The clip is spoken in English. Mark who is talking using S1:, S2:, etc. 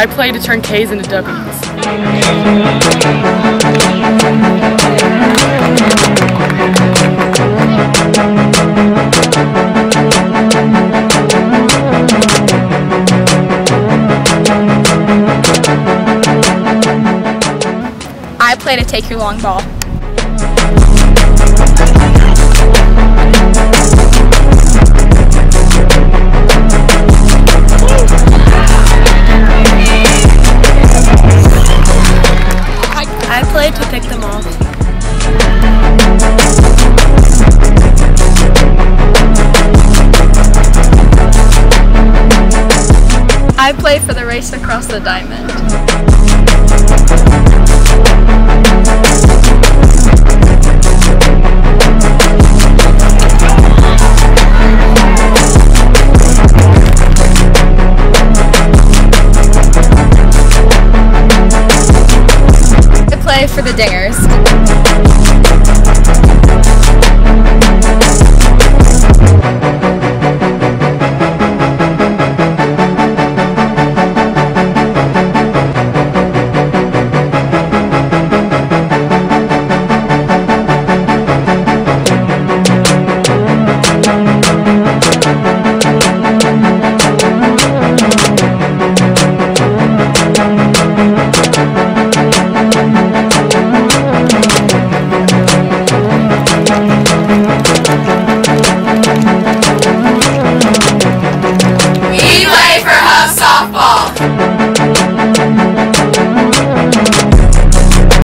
S1: I play to turn K's into W's.
S2: Play to take your long ball.
S3: I play to pick them off.
S2: I play for the race across the diamond. For the dingers.